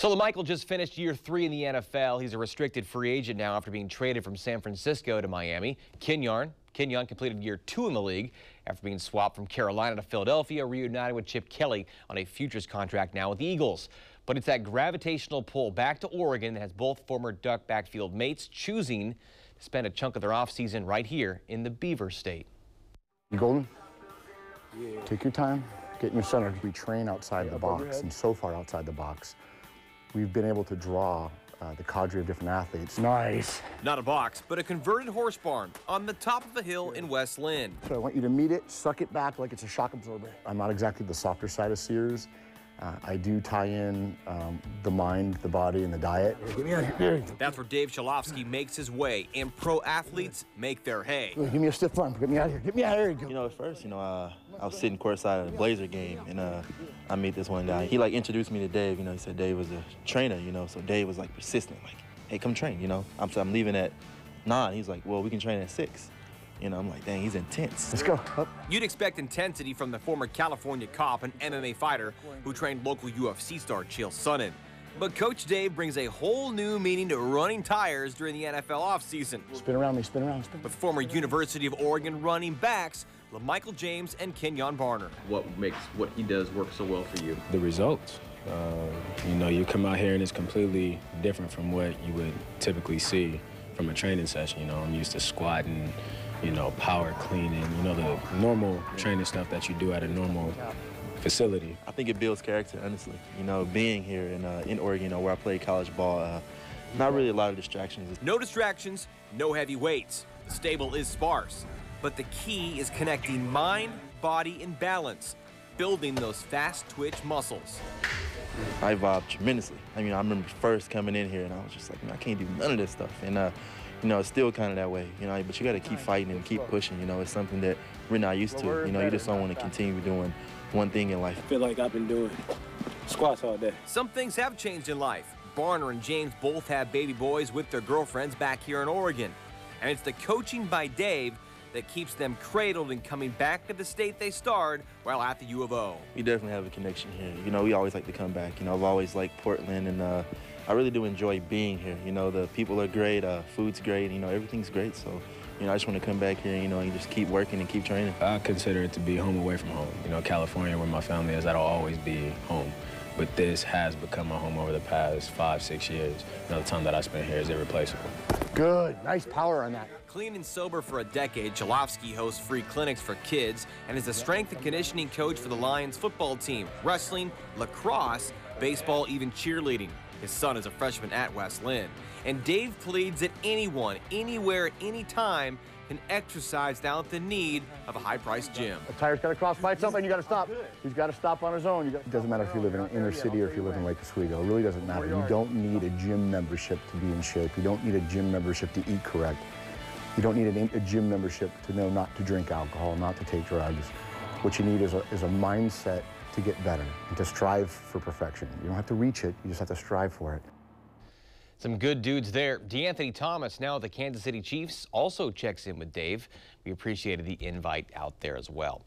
So LaMichael just finished year three in the NFL. He's a restricted free agent now after being traded from San Francisco to Miami. Kenjon, Kenjon completed year two in the league after being swapped from Carolina to Philadelphia, reunited with Chip Kelly on a futures contract now with the Eagles. But it's that gravitational pull back to Oregon that has both former Duck backfield mates choosing to spend a chunk of their offseason right here in the Beaver State. Golden, take your time, get your center. We train outside the box and so far outside the box we've been able to draw uh, the cadre of different athletes. Nice. Not a box, but a converted horse barn on the top of a hill in West Linn. So I want you to meet it, suck it back like it's a shock absorber. I'm not exactly the softer side of Sears. Uh, I do tie in um, the mind, the body, and the diet. Get me out here. That's where Dave Schelofsky makes his way, and pro athletes make their hay. Give me a stiff arm. Get me out of here. Get me out of here. You know, at first, you know, uh, I was sitting courtside at a Blazer game, and uh, I meet this one guy. He like introduced me to Dave. You know, he said Dave was a trainer. You know, so Dave was like persistent, like, "Hey, come train." You know, I'm so I'm leaving at nine. He's like, "Well, we can train at six. You know, I'm like, dang, he's intense. Let's go. Up. You'd expect intensity from the former California cop and MMA fighter who trained local UFC star Chael Sonnen. But Coach Dave brings a whole new meaning to running tires during the NFL offseason. Spin around me, spin around, spin. With former University of Oregon running backs, Michael James and Kenjon Barner. What makes what he does work so well for you? The results. Uh, you know, you come out here and it's completely different from what you would typically see from a training session. You know, I'm used to squatting, you know, power cleaning, you know, the normal training stuff that you do at a normal facility. I think it builds character, honestly. You know, being here in, uh, in Oregon, you know, where I played college ball, uh, not really a lot of distractions. No distractions, no heavy weights. The stable is sparse, but the key is connecting mind, body, and balance, building those fast twitch muscles. I vibe tremendously. I mean, I remember first coming in here and I was just like, man, I can't do none of this stuff. And uh, you know, it's still kind of that way, you know, but you got to keep fighting and keep pushing, you know, it's something that we're not used to. You know, you just don't want to continue doing one thing in life. I feel like I've been doing squats all day. Some things have changed in life. Barner and James both have baby boys with their girlfriends back here in Oregon. And it's the coaching by Dave that keeps them cradled and coming back to the state they starred while at the U of O. We definitely have a connection here. You know, we always like to come back. You know, I've always liked Portland, and uh, I really do enjoy being here. You know, the people are great, uh, food's great, you know, everything's great. So, you know, I just want to come back here, you know, and just keep working and keep training. I consider it to be home away from home. You know, California, where my family is, that'll always be home. But this has become my home over the past five, six years. You know, the time that I spent here is irreplaceable. Good. Nice power on that. Clean and sober for a decade, Schelofsky hosts free clinics for kids and is a strength and conditioning coach for the Lions football team, wrestling, lacrosse, baseball, even cheerleading. His son is a freshman at West Linn. And Dave pleads that anyone, anywhere, at any time can exercise without the need of a high-priced gym. A tire's got to cross by itself and you got to stop. He's got to stop on his own. Got, it doesn't matter if you live in an inner city or if you live in Lake Oswego. It really doesn't matter. You don't need a gym membership to be in shape. You don't need a gym membership to eat correct. You don't need a, a gym membership to know not to drink alcohol, not to take drugs. What you need is a, is a mindset to get better and to strive for perfection. You don't have to reach it, you just have to strive for it. Some good dudes there. DeAnthony Thomas, now the Kansas City Chiefs, also checks in with Dave. We appreciated the invite out there as well.